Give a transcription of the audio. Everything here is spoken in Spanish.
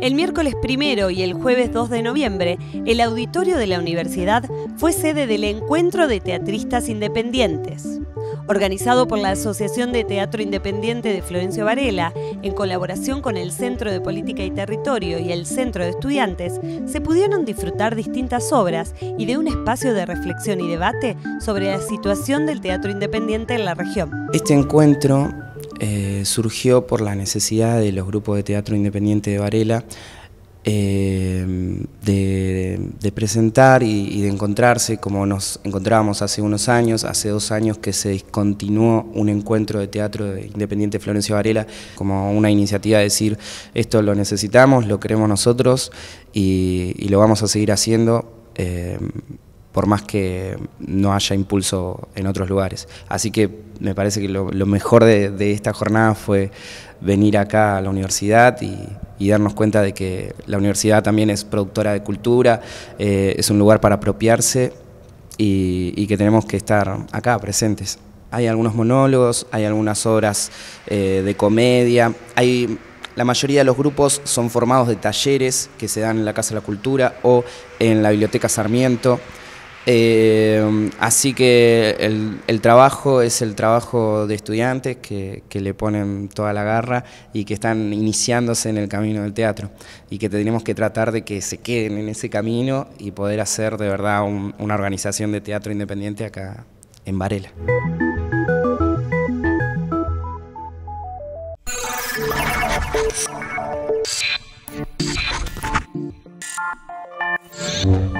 El miércoles primero y el jueves 2 de noviembre, el auditorio de la universidad fue sede del Encuentro de Teatristas Independientes. Organizado por la Asociación de Teatro Independiente de Florencio Varela, en colaboración con el Centro de Política y Territorio y el Centro de Estudiantes, se pudieron disfrutar distintas obras y de un espacio de reflexión y debate sobre la situación del teatro independiente en la región. Este encuentro eh, surgió por la necesidad de los grupos de teatro independiente de Varela eh, de, presentar y, de encontrarse como nos encontrábamos hace unos años, hace dos años que se discontinuó un encuentro de teatro independiente Florencio Varela como una iniciativa de decir esto lo necesitamos, lo queremos nosotros y, lo vamos a seguir haciendo. Eh, por más que no haya impulso en otros lugares. Así que me parece que lo, mejor de, esta jornada fue venir acá a la universidad y, darnos cuenta de que la universidad también es productora de cultura, eh, es un lugar para apropiarse y, que tenemos que estar acá presentes. Hay algunos monólogos, hay algunas obras eh, de comedia, hay la mayoría de los grupos son formados de talleres que se dan en la Casa de la Cultura o en la Biblioteca Sarmiento. Eh, así que el, trabajo es el trabajo de estudiantes que, le ponen toda la garra y que están iniciándose en el camino del teatro y que tenemos que tratar de que se queden en ese camino y poder hacer de verdad una organización de teatro independiente acá en Varela. Música